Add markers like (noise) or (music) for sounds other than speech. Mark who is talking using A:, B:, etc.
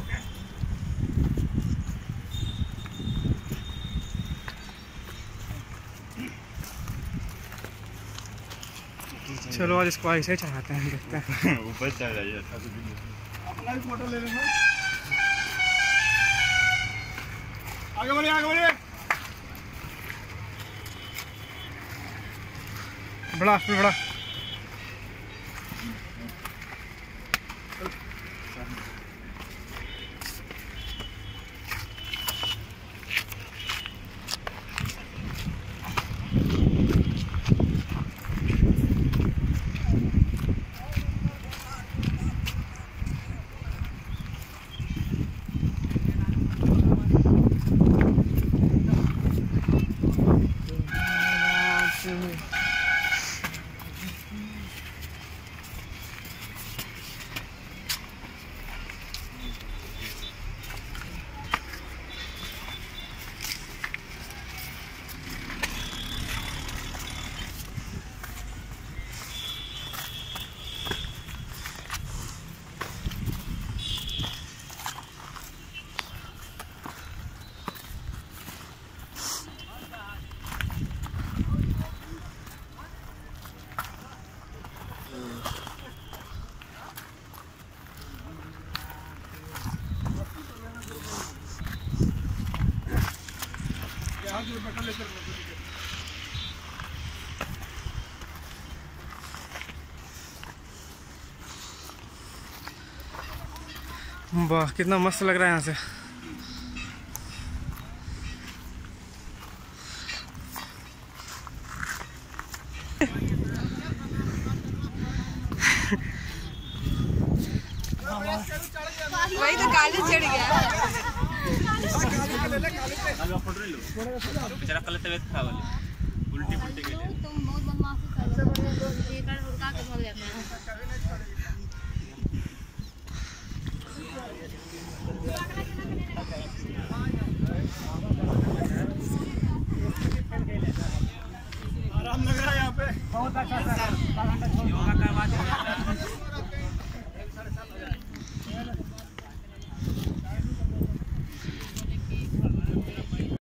A: Oke.
B: चलो आज इसको ऐसे चढ़ाते हैं देखते हैं। (laughs)
C: ऊपर चढ़ जाइए
A: अपना भी फ़ोटो ले लेना। आगे बढ़िए आगे बढ़िए।
B: बड़ा फिर बड़ा
A: यहाँ से बैठा ले चल
B: वाह कितना मस्त लग रहा है यहाँ से।
D: वही तो काले चढ़ गया।
C: जरा कल तबियत खराब वाली उल्टी पुल्टी के लिए
E: तुम बहुत बदमाशी कर रहे हो ये हुड़का के भाग जाते हैं
A: आराम लग रहा है यहाँ पे।
F: बहुत अच्छा सर योगा करवा दो।